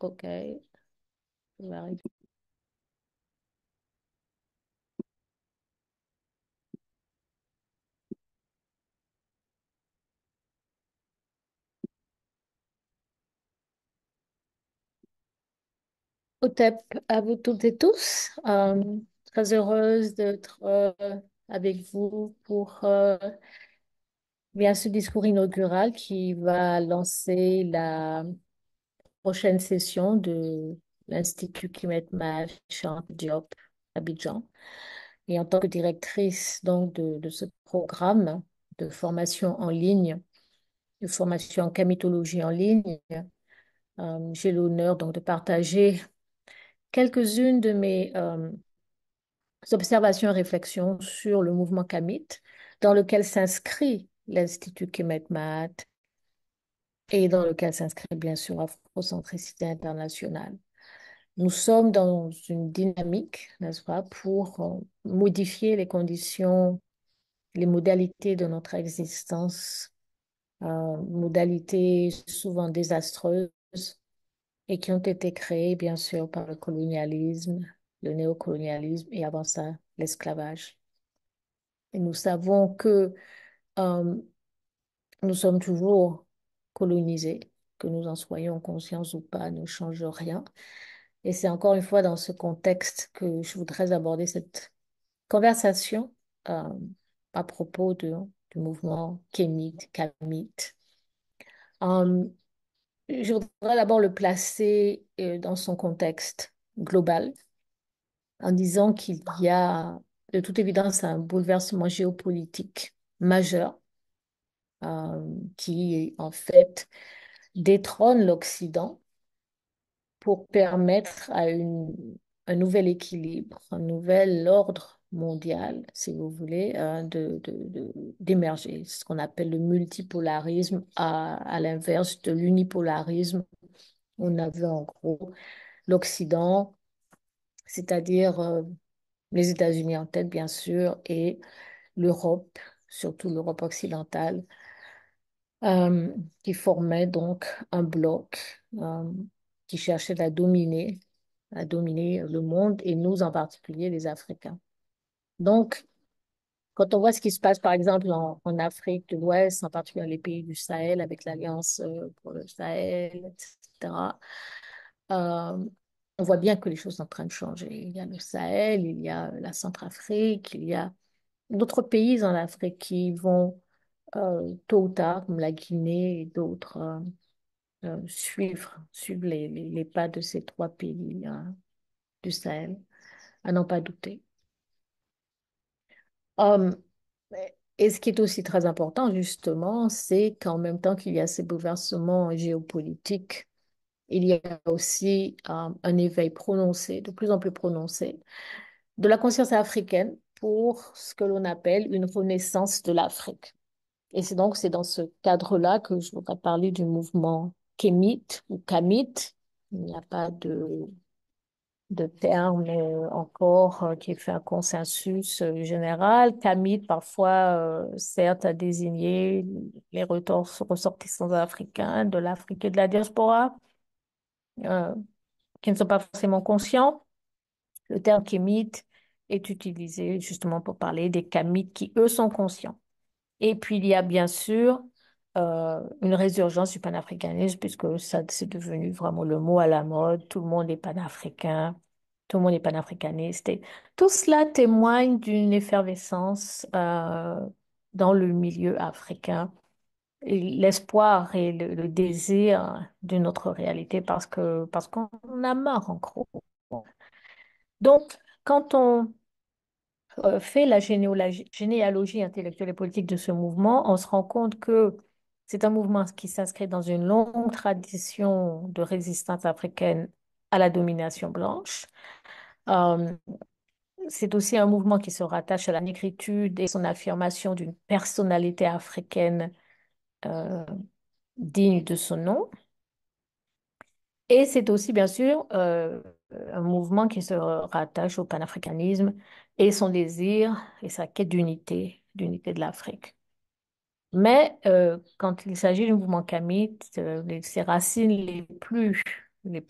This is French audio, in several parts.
Ok. Arrêter. Hotep à vous toutes et tous. Euh, très heureuse d'être euh, avec vous pour euh, bien ce discours inaugural qui va lancer la prochaine session de l'Institut Kimet Chant Diop Abidjan. Et en tant que directrice donc de, de ce programme de formation en ligne, de formation en camitologie en ligne, euh, j'ai l'honneur donc de partager quelques-unes de mes euh, observations et réflexions sur le mouvement Kamit, dans lequel s'inscrit l'Institut Kemet Mahat et dans lequel s'inscrit bien sûr Afrocentricité internationale. Nous sommes dans une dynamique, n'est-ce pas, pour euh, modifier les conditions, les modalités de notre existence, euh, modalités souvent désastreuses et qui ont été créées, bien sûr, par le colonialisme, le néocolonialisme et avant ça, l'esclavage. Et nous savons que euh, nous sommes toujours colonisés, que nous en soyons conscients ou pas, ne change rien. Et c'est encore une fois dans ce contexte que je voudrais aborder cette conversation euh, à propos du mouvement kémite, kamite. Um, je voudrais d'abord le placer euh, dans son contexte global en disant qu'il y a de toute évidence un bouleversement géopolitique majeur euh, qui en fait détrône l'Occident pour permettre à une, un nouvel équilibre, un nouvel ordre mondial, si vous voulez, euh, de, de, d'émerger, ce qu'on appelle le multipolarisme à, à l'inverse de l'unipolarisme. On avait en gros l'Occident, c'est-à-dire euh, les États-Unis en tête, bien sûr, et l'Europe, surtout l'Europe occidentale, euh, qui formait donc un bloc euh, qui cherchait à dominer, à dominer le monde et nous en particulier les Africains. Donc, quand on voit ce qui se passe par exemple en, Afrique de l'Ouest, en particulier les pays du Sahel avec l'Alliance euh, pour le Sahel, etc., on voit bien que les choses sont en train de changer. Il y a le Sahel, il y a la Centrafrique, il y a d'autres pays en Afrique qui vont euh, tôt ou tard, comme la Guinée et d'autres, euh, euh, suivre, les, les, pas de ces trois pays hein, du Sahel, à n'en pas douter. Um, et ce qui est aussi très important, justement, c'est qu'en même temps qu'il y a ces bouleversements géopolitiques, il y a aussi um, un éveil prononcé, de plus en plus prononcé, de la conscience africaine pour ce que l'on appelle une renaissance de l'Afrique. Et c'est donc c'est dans ce cadre-là que je voudrais parler du mouvement kémite ou kamite. Il n'y a pas de, de terme euh, encore euh, qui fait un consensus euh, général. Kamite, parfois, certes, a désigné les ressortissants africains de l'Afrique et de la diaspora, qui ne sont pas forcément conscients. Le terme kémite est utilisé justement pour parler des kamites qui, eux, sont conscients. Et puis, il y a bien sûr euh, une résurgence du panafricanisme, puisque ça, c'est devenu vraiment le mot à la mode. Tout le monde est panafricain, tout le monde est panafricaniste. Tout cela témoigne d'une effervescence euh, dans le milieu africain. L'espoir et le, le désir d'une autre réalité parce que parce qu'on a marre en gros. Donc, quand on fait la généalogie, intellectuelle et politique de ce mouvement, on se rend compte que c'est un mouvement qui s'inscrit dans une longue tradition de résistance africaine à la domination blanche. Euh, c'est aussi un mouvement qui se rattache à la négritude et son affirmation d'une personnalité africaine euh, digne de son nom. Et c'est aussi, bien sûr, euh, un mouvement qui se rattache au panafricanisme et son désir et sa quête d'unité, d'unité de l'Afrique. Mais euh, quand il s'agit du mouvement kamite, euh, ses racines les plus les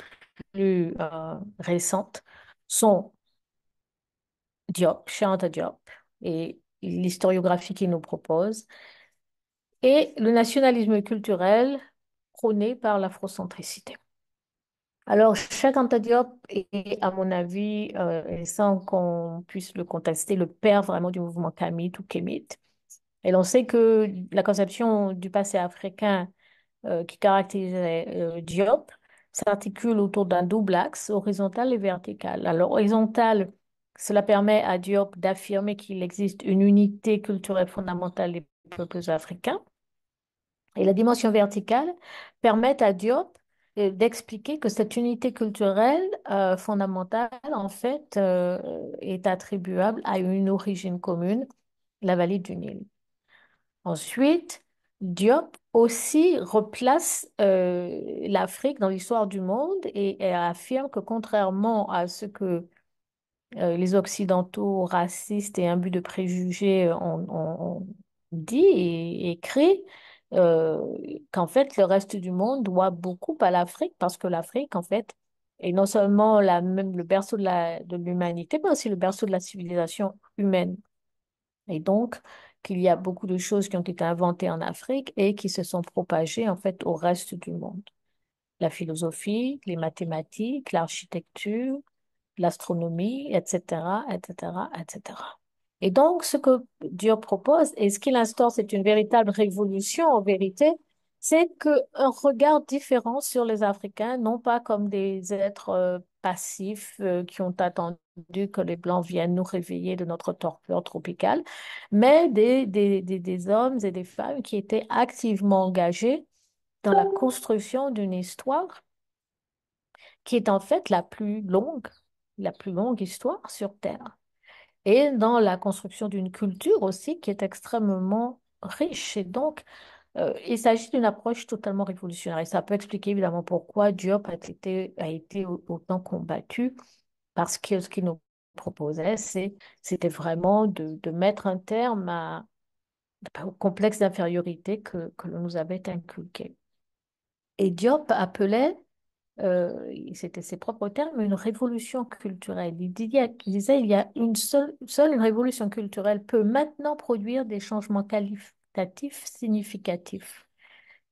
plus euh, récentes sont Diop, Cheikh Anta Diop, et l'historiographie qu'il nous propose, et le nationalisme culturel prôné par l'afrocentricité. Alors, Cheikh Anta Diop est, à mon avis, euh, sans qu'on puisse le contester, le père vraiment du mouvement Kamite ou Kémite. Et l'on sait que la conception du passé africain euh, qui caractérisait euh, Diop s'articule autour d'un double axe, horizontal et vertical. Alors, horizontal, cela permet à Diop d'affirmer qu'il existe une unité culturelle fondamentale des peuples africains. Et la dimension verticale permet à Diop euh, d'expliquer que cette unité culturelle fondamentale, en fait, est attribuable à une origine commune, la vallée du Nil. Ensuite, Diop aussi replace euh, l'Afrique dans l'histoire du monde et, affirme que contrairement à ce que euh, les Occidentaux racistes et imbus de préjugés ont, dit et écrit, euh, qu'en fait le reste du monde doit beaucoup à l'Afrique parce que l'Afrique, en fait, est non seulement la, même le berceau de de l'humanité, mais aussi le berceau de la civilisation humaine. Et donc, qu'il y a beaucoup de choses qui ont été inventées en Afrique et qui se sont propagées en fait au reste du monde. La philosophie, les mathématiques, l'architecture, l'astronomie, etc., etc., etc. Et donc, ce que Dieu propose et ce qu'il instaure, c'est une véritable révolution en vérité, c'est qu'un regard différent sur les Africains, non pas comme des êtres euh, passifs euh, qui ont attendu que les Blancs viennent nous réveiller de notre torpeur tropicale, mais des, hommes et des femmes qui étaient activement engagés dans la construction d'une histoire qui est en fait la plus longue, la plus longue histoire sur Terre. Et dans la construction d'une culture aussi qui est extrêmement riche. Et donc, euh, il s'agit d'une approche totalement révolutionnaire. Et ça peut expliquer évidemment pourquoi Diop a été, a été autant combattu, parce que ce qu'il nous proposait, c'était vraiment de, mettre un terme à, au complexe d'infériorité que, que l'on nous avait inculqué. Et Diop appelait, euh, c'était ses propres termes, une révolution culturelle. Il, disait, il y a une seule, seule révolution culturelle peut maintenant produire des changements qualitatifs significatif.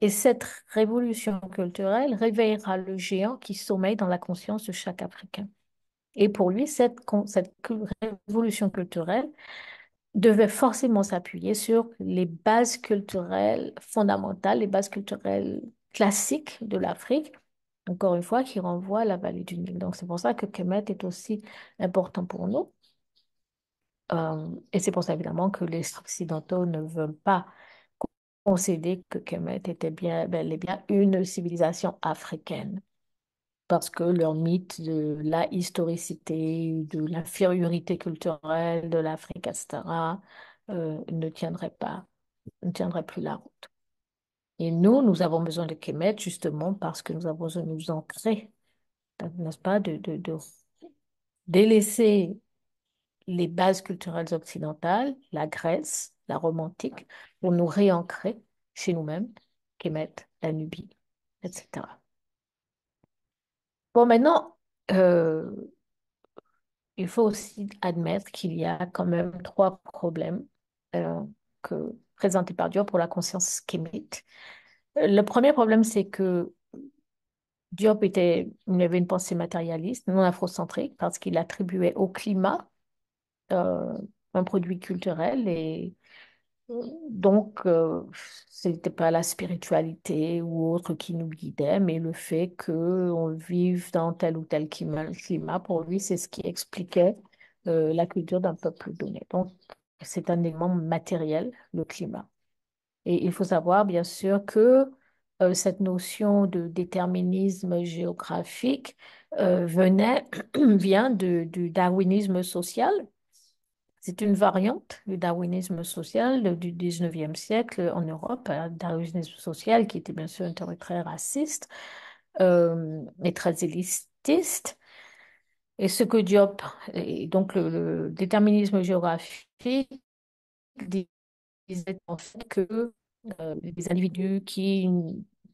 Et cette révolution culturelle réveillera le géant qui sommeille dans la conscience de chaque Africain. Et pour lui, cette, cette révolution culturelle devait forcément s'appuyer sur les bases culturelles fondamentales, les bases culturelles classiques de l'Afrique, encore une fois, qui renvoient à la vallée du Nil. Donc c'est pour ça que Kemet est aussi important pour nous. Euh, et c'est pour ça, évidemment, que les Occidentaux ne veulent pas concéder que Kemet était bien, bel et bien une civilisation africaine. Parce que leur mythe de la historicité, de l'infériorité culturelle de l'Afrique, etc., euh, ne tiendrait pas, ne tiendrait plus la route. Et nous, nous avons besoin de Kemet justement parce que nous avons besoin de nous ancrer, n'est-ce pas, de, de, de délaisser les bases culturelles occidentales, la Grèce, la romantique, pour nous réancrer chez nous-mêmes, Kemet, la Nubie, etc. Bon, maintenant, euh, il faut aussi admettre qu'il y a quand même trois problèmes euh, que, présentés par Dieu pour la conscience kémite. Le premier problème, c'est que Diop était, il avait une pensée matérialiste, non afrocentrique, parce qu'il attribuait au climat euh, un produit culturel et donc euh, ce n'était pas la spiritualité ou autre qui nous guidait, mais le fait qu'on vive dans tel ou tel climat, pour lui, c'est ce qui expliquait euh, la culture d'un peuple donné. Donc, c'est un élément matériel, le climat. Et il faut savoir, bien sûr, que cette notion de déterminisme géographique venait, vient du darwinisme social c'est une variante du darwinisme social du 19e siècle en Europe, un darwinisme social qui était bien sûr un théorie très raciste euh, et très élitiste. Et ce que Diop, et donc le, déterminisme géographique, disait en fait que euh, les individus qui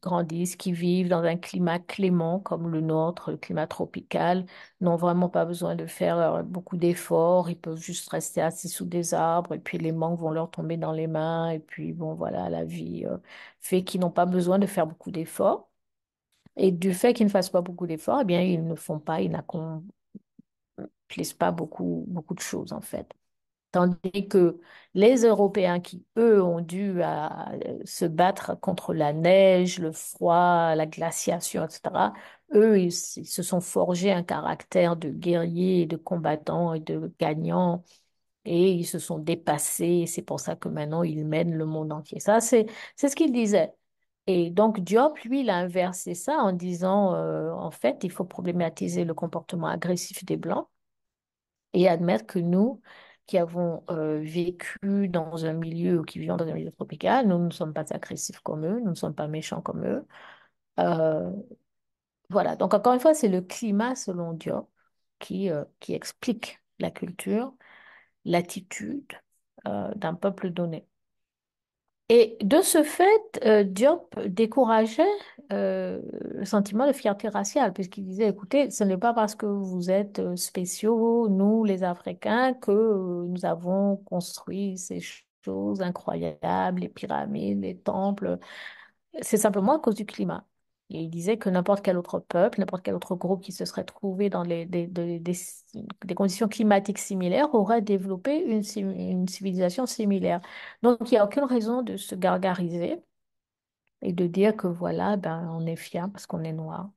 grandissent, qui vivent dans un climat clément comme le nôtre, le climat tropical, n'ont vraiment pas besoin de faire euh, beaucoup d'efforts. Ils peuvent juste rester assis sous des arbres et puis les mangues vont leur tomber dans les mains. Et puis, bon, voilà, la vie euh, fait qu'ils n'ont pas besoin de faire beaucoup d'efforts. Et du fait qu'ils ne fassent pas beaucoup d'efforts, eh bien, ils ne font pas, ils n'accomplissent pas beaucoup, beaucoup de choses, en fait. Tandis que les Européens qui, eux, ont dû à, se battre contre la neige, le froid, la glaciation, etc., eux, ils, se sont forgés un caractère de guerriers, de combattants et de gagnants, et ils se sont dépassés. C'est pour ça que maintenant, ils mènent le monde entier. Ça, c'est, c'est ce qu'il disait. Et donc, Diop, lui, il a inversé ça en disant, euh, en fait, il faut problématiser le comportement agressif des Blancs et admettre que nous, qui avons euh, vécu dans un milieu ou qui vivons dans un milieu tropical, nous ne sommes pas agressifs comme eux, nous ne sommes pas méchants comme eux. Euh, voilà, donc encore une fois, c'est le climat, selon Diop, qui, qui explique la culture, l'attitude d'un peuple donné. Et de ce fait, euh, Diop décourageait euh, le sentiment de fierté raciale, puisqu'il disait, écoutez, ce n'est pas parce que vous êtes euh, spéciaux, nous les Africains, que nous avons construit ces choses incroyables, les pyramides, les temples. C'est simplement à cause du climat. Il disait que n'importe quel autre peuple, n'importe quel autre groupe qui se serait trouvé dans des, conditions climatiques similaires aurait développé une civilisation similaire. Donc, il n'y a aucune raison de se gargariser et de dire que voilà, ben, on est fier parce qu'on est noir.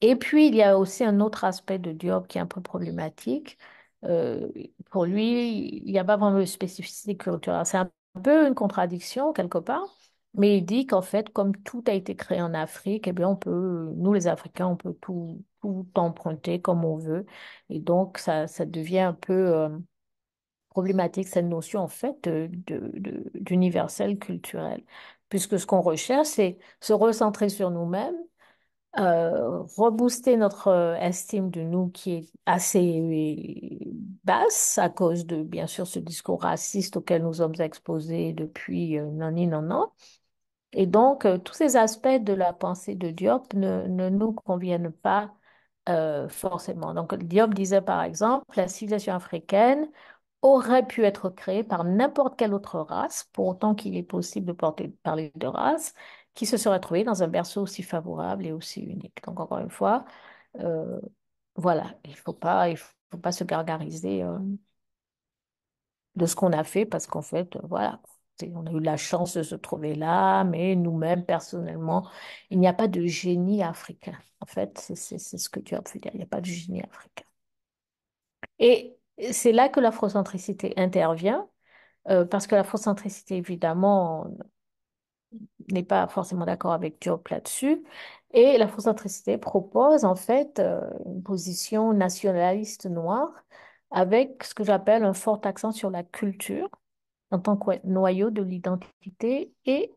Et puis, il y a aussi un autre aspect de Diop qui est un peu problématique. Euh, pour lui, il n'y a pas vraiment de spécificité culturelle. C'est un peu une contradiction quelque part, mais il dit qu'en fait, comme tout a été créé en Afrique, eh bien, on peut, nous les Africains, on peut tout, emprunter comme on veut. Et donc, ça, ça devient un peu euh, problématique, cette notion en fait d'universel culturel. Puisque ce qu'on recherche, c'est se recentrer sur nous-mêmes euh, rebooster notre euh, estime de nous qui est assez basse à cause de, bien sûr, ce discours raciste auquel nous sommes exposés depuis euh, non, non. Et donc, euh, tous ces aspects de la pensée de Diop ne, ne nous conviennent pas euh, forcément. Donc, Diop disait par exemple, la civilisation africaine aurait pu être créée par n'importe quelle autre race, pour autant qu'il est possible de parler de race, qui se serait trouvée dans un berceau aussi favorable et aussi unique. Donc, encore une fois, euh, voilà, il il faut pas se gargariser de ce qu'on a fait parce qu'en fait, voilà, on a eu la chance de se trouver là, mais nous-mêmes, personnellement, il n'y a pas de génie africain. En fait, c'est ce que tu as pu dire, il n'y a pas de génie africain. Et c'est là que l'afrocentricité intervient Euh, parce que l'afrocentricité, évidemment, n'est pas forcément d'accord avec Diop là-dessus. Et l'afrocentricité propose en fait euh, une position nationaliste noire avec ce que j'appelle un fort accent sur la culture en tant que noyau de l'identité et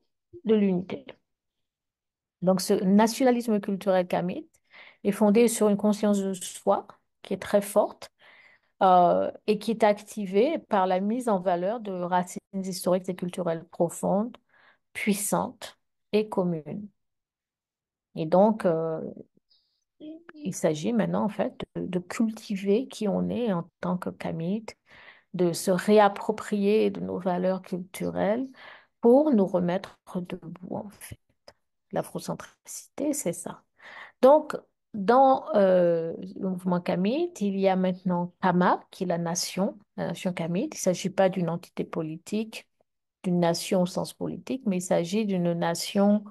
de l'unité. Donc ce nationalisme culturel kamite est fondé sur une conscience de soi qui est très forte euh, et qui est activée par la mise en valeur de racines historiques et culturelles profondes puissante et commune. Et donc, euh, il s'agit maintenant, en fait, de, de cultiver qui on est en tant que Kamite, de se réapproprier de nos valeurs culturelles pour nous remettre debout, en fait. L'afrocentricité, c'est ça. Donc, dans euh, le mouvement Kamite, il y a maintenant Kama, qui est la nation, la nation Kamite. Il ne s'agit pas d'une entité politique, d'une nation au sens politique, mais il s'agit d'une nation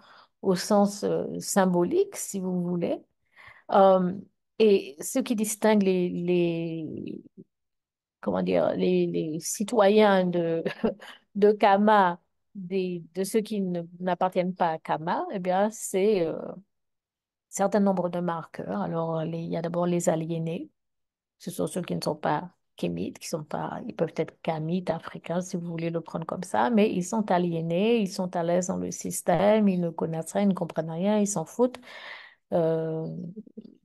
au sens euh, symbolique, si vous voulez. Euh, et ce qui distingue les, comment dire, les, les citoyens de, de Kama des, de ceux qui ne- n'appartiennent pas à Kama, eh bien, c'est euh, un certain nombre de marqueurs. Alors, il y a d'abord les aliénés. Ce sont ceux qui ne sont pas kémites, qui sont pas, ils peuvent être kamites, africains, si vous voulez le prendre comme ça, mais ils sont aliénés, ils sont à l'aise dans le système, ils ne connaissent rien, ils ne comprennent rien, ils s'en foutent. Euh,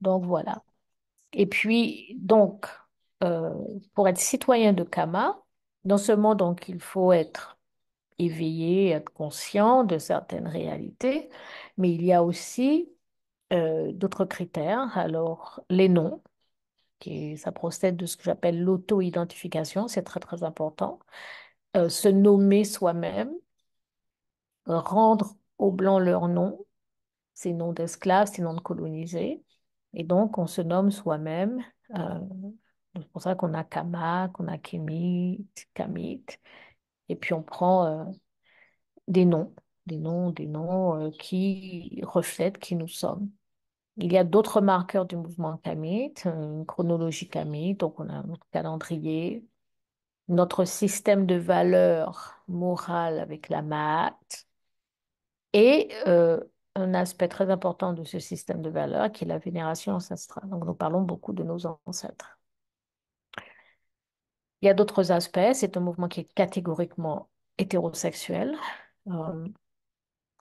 donc voilà. Et puis, donc, euh, pour être citoyen de Kama, non seulement donc il faut être éveillé, être conscient de certaines réalités, mais il y a aussi euh, d'autres critères. Alors, les noms, qui, ça procède de ce que j'appelle l'auto-identification, c'est très très important. Euh, se nommer soi-même, rendre aux Blancs leur nom, ces noms d'esclaves, ces noms de colonisés. Et donc, on se nomme soi-même. C'est pour ça qu'on a Kama, qu'on a Kémit, Kamit. Et puis, on prend euh, des noms, des noms, des noms euh, qui reflètent qui nous sommes. Il y a d'autres marqueurs du mouvement Kamit, une chronologie Kamit, donc on a notre calendrier, notre système de valeurs morales avec la Maat, et euh, un aspect très important de ce système de valeurs qui est la vénération ancestrale. Donc nous parlons beaucoup de nos ancêtres. Il y a d'autres aspects, c'est un mouvement qui est catégoriquement hétérosexuel. Euh,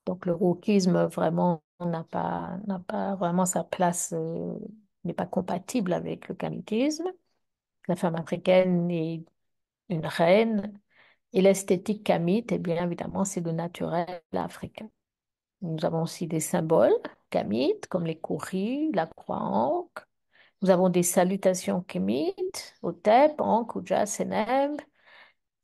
donc le wokisme vraiment n'a pas, vraiment sa place, euh, n'est pas compatible avec le kamitisme. La femme africaine est une reine et l'esthétique kamite, eh bien évidemment, c'est le naturel africain. Nous avons aussi des symboles kamites comme les kouris, la croix ankh. Nous avons des salutations kémites, Otep, Ankh, Uja, Senem.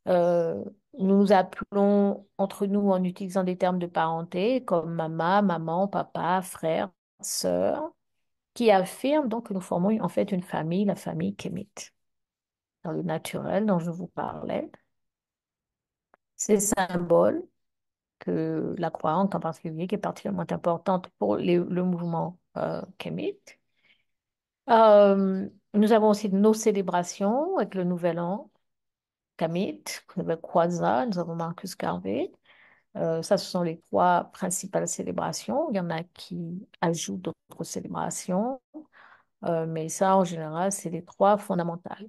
Euh, nous nous appelons entre nous en utilisant des termes de parenté comme maman, maman, papa, frère, sœur, qui affirment donc que nous formons en fait une famille, la famille kémite. Dans le naturel dont je vous parlais, ces symboles que la croix en particulier, qui est particulièrement importante pour le mouvement euh, kémite. Euh, nous avons aussi nos célébrations avec le Nouvel An, Kamit, avec Kwanzaa, nous avons Marcus Garvey. Euh, ça, ce sont les trois principales célébrations. Il y en a qui ajoutent d'autres célébrations, euh, mais ça, en général, c'est les trois fondamentales.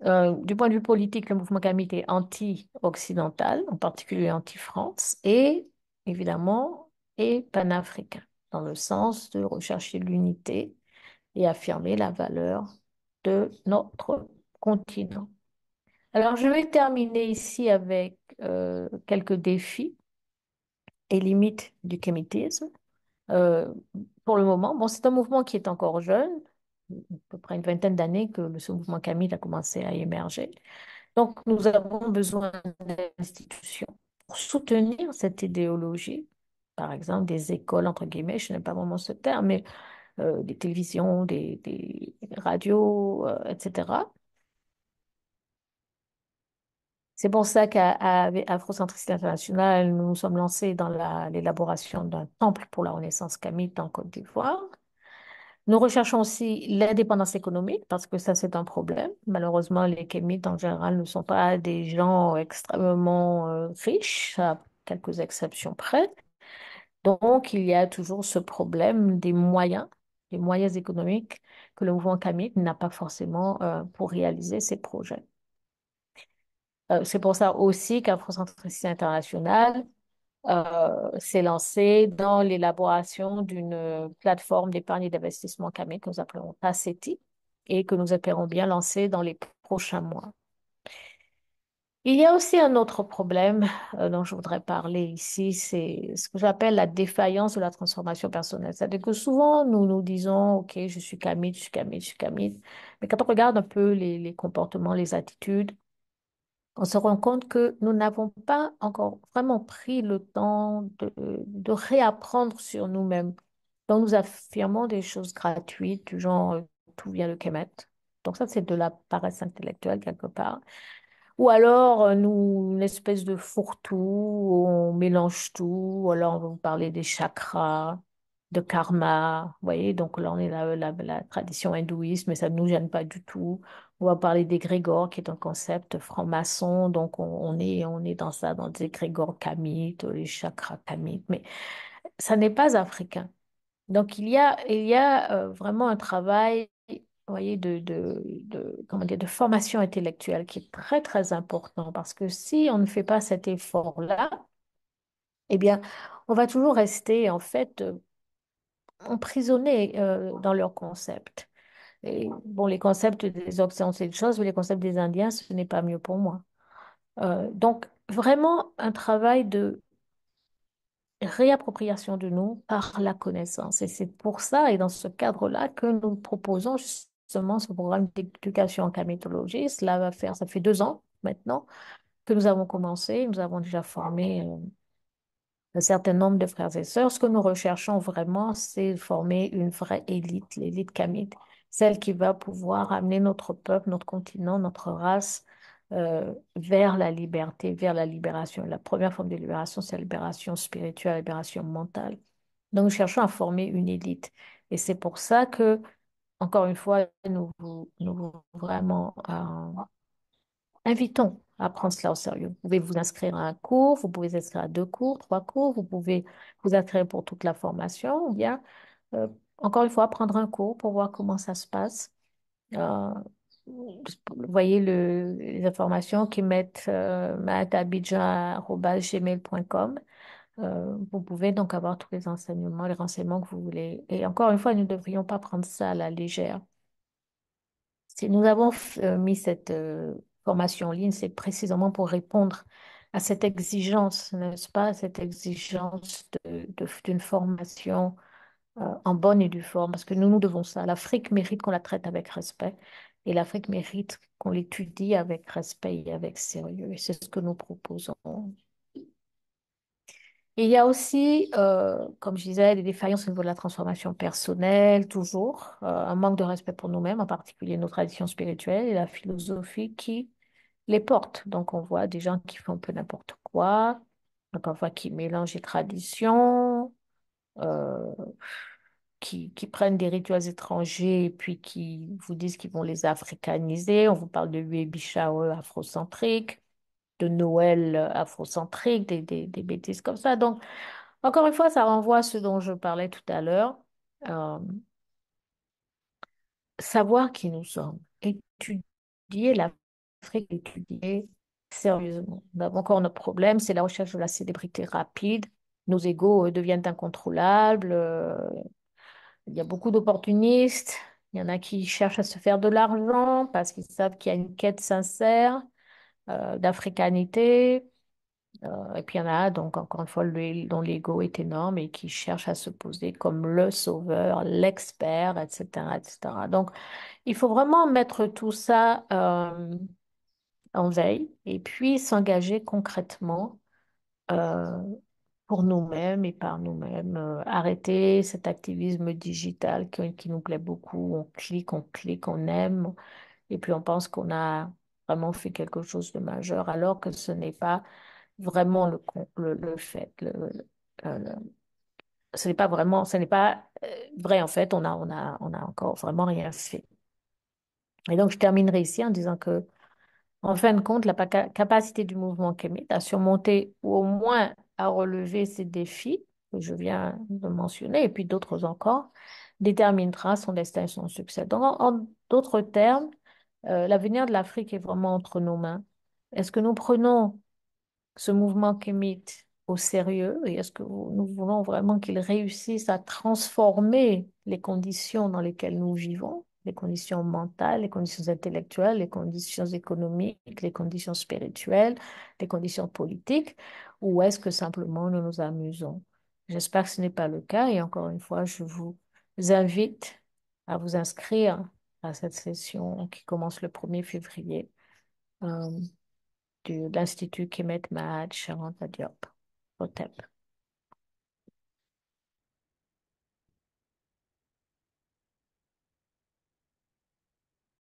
Du point de vue politique, le mouvement Kamit est anti-occidental, en particulier anti-France, et évidemment, est panafricain, dans le sens de rechercher l'unité et affirmer la valeur de notre continent. Alors, je vais terminer ici avec euh, quelques défis et limites du kémitisme. Euh, pour le moment, bon, c'est un mouvement qui est encore jeune, à peu près une vingtaine d'années que ce mouvement Camille a commencé à émerger. Donc, nous avons besoin d'institutions pour soutenir cette idéologie. Par exemple, des écoles, entre guillemets, je n'aime pas vraiment ce terme, mais euh, des télévisions, des, radios, euh, etc. C'est pour ça qu'à Afrocentricité International, nous nous sommes lancés dans l'élaboration d'un temple pour la Renaissance camite en Côte d'Ivoire. Nous recherchons aussi l'indépendance économique parce que ça, c'est un problème. Malheureusement, les Kémites en général ne sont pas des gens extrêmement euh, riches, à quelques exceptions près. Donc, il y a toujours ce problème des moyens, des moyens économiques que le mouvement Kamite n'a pas forcément euh, pour réaliser ses projets. Euh, c'est pour ça aussi qu'Afrocentricité International euh, s'est lancé dans l'élaboration d'une plateforme d'épargne et d'investissement CAME que nous appelons TACETI et que nous espérons bien lancer dans les prochains mois. Il y a aussi un autre problème euh, dont je voudrais parler ici, c'est ce que j'appelle la défaillance de la transformation personnelle. C'est-à-dire que souvent, nous nous disons, OK, je suis camite, je suis camite, je suis camite. Mais quand on regarde un peu les, les comportements, les attitudes, on se rend compte que nous n'avons pas encore vraiment pris le temps de, de réapprendre sur nous-mêmes. Donc, nous affirmons des choses gratuites, du genre euh, tout vient de Kemet. Donc, ça, c'est de la paresse intellectuelle quelque part. Ou alors, euh, nous, une espèce de fourre-tout, on mélange tout. Ou alors, on va vous parler des chakras, de karma. Vous voyez, donc là, on est la, la, tradition hindouiste, mais ça ne nous gêne pas du tout. On va parler des grégores, qui est un concept franc-maçon. Donc, on, est, on est dans ça, dans des grégores kamites, les chakras kamites. Mais ça n'est pas africain. Donc, il y a, il y a euh, vraiment un travail voyez, de, de, de, comment dire, de formation intellectuelle qui est très, très important parce que si on ne fait pas cet effort-là, eh bien, on va toujours rester, en fait, euh, emprisonné euh, dans leurs concepts. Bon, les concepts des Occidentaux, c'est une chose, mais les concepts des Indiens, ce n'est pas mieux pour moi. Euh, donc, vraiment un travail de réappropriation de nous par la connaissance. Et c'est pour ça et dans ce cadre-là que nous proposons justement ce programme d'éducation en camétologie. Cela va faire, ça fait deux ans maintenant que nous avons commencé. Nous avons déjà formé euh, un certain nombre de frères et sœurs. Ce que nous recherchons vraiment, c'est former une vraie élite, l'élite kamite, celle qui va pouvoir amener notre peuple, notre continent, notre race euh, vers la liberté, vers la libération. La première forme de libération, c'est la libération spirituelle, la libération mentale. Donc, nous cherchons à former une élite. Et c'est pour ça que, encore une fois, nous, vous- nous vous vraiment euh, invitons à prendre cela au sérieux. Vous pouvez vous inscrire à un cours, vous pouvez vous inscrire à deux cours, trois cours, vous pouvez vous inscrire pour toute la formation, ou bien, euh, encore une fois, prendre un cours pour voir comment ça se passe. Euh, vous voyez le, les informations qui mettent euh. Euh, vous pouvez donc avoir tous les enseignements, les renseignements que vous voulez. Et encore une fois, nous ne devrions pas prendre ça à la légère. Si nous avons euh, mis cette euh, formation en ligne, c'est précisément pour répondre à cette exigence, n'est-ce pas? Cette exigence d'une formation en bonne et due forme, parce que nous nous devons ça. L'Afrique mérite qu'on la traite avec respect et l'Afrique mérite qu'on l'étudie avec respect et avec sérieux. Et c'est ce que nous proposons. Il y a aussi, euh, comme je disais, des défaillances au niveau de la transformation personnelle, toujours, euh, un manque de respect pour nous-mêmes, en particulier nos traditions spirituelles et la philosophie qui les porte. Donc, on voit des gens qui font un peu n'importe quoi, donc on qui mélangent les traditions, euh, qui, qui prennent des rituels étrangers et puis qui vous disent qu'ils vont les africaniser. On vous parle de baby shower afrocentrique, de Noël euh, afrocentrique, des, bêtises comme ça. Donc, encore une fois, ça renvoie à ce dont je parlais tout à l'heure. Euh, savoir qui nous sommes, étudier l'Afrique, étudier sérieusement. Nous avons encore notre problème, c'est la recherche de la célébrité rapide. Nos égos euh, deviennent incontrôlables. il y a beaucoup d'opportunistes. Il y en a qui cherchent à se faire de l'argent parce qu'ils savent qu'il y a une quête sincère d'africanité. Euh, et puis il y en a donc encore une fois dont l'ego est énorme et qui cherchent à se poser comme le sauveur, l'expert, etc., etc. Donc il faut vraiment mettre tout ça euh, en veille et puis s'engager concrètement euh, pour nous-mêmes et par nous-mêmes. euh, arrêter cet activisme digital qui nous plaît beaucoup. On clique, on clique, on aime et puis on pense qu'on a vraiment fait quelque chose de majeur alors que ce n'est pas vraiment le, le, fait. Le, euh, ce n'est pas vraiment, ce n'est pas euh, vrai en fait. On a, on a, on a encore vraiment rien fait. Et donc je terminerai ici en disant que En fin de compte, la capacité du mouvement Kemet à surmonter ou au moins à relever ces défis que je viens de mentionner, et puis d'autres encore, déterminera son destin et son succès. Donc, en d'autres termes, euh, l'avenir de l'Afrique est vraiment entre nos mains. Est-ce que nous prenons ce mouvement kémite au sérieux et est-ce que nous voulons vraiment qu'il réussisse à transformer les conditions dans lesquelles nous vivons, les conditions mentales, les conditions intellectuelles, les conditions économiques, les conditions spirituelles, les conditions politiques, ou est-ce que simplement nous nous amusons? J'espère que ce n'est pas le cas et encore une fois, je vous invite à vous inscrire à cette session qui commence le 1er février. Euh, de l'Institut Kemet Mahad Charanta Diop, au TEP.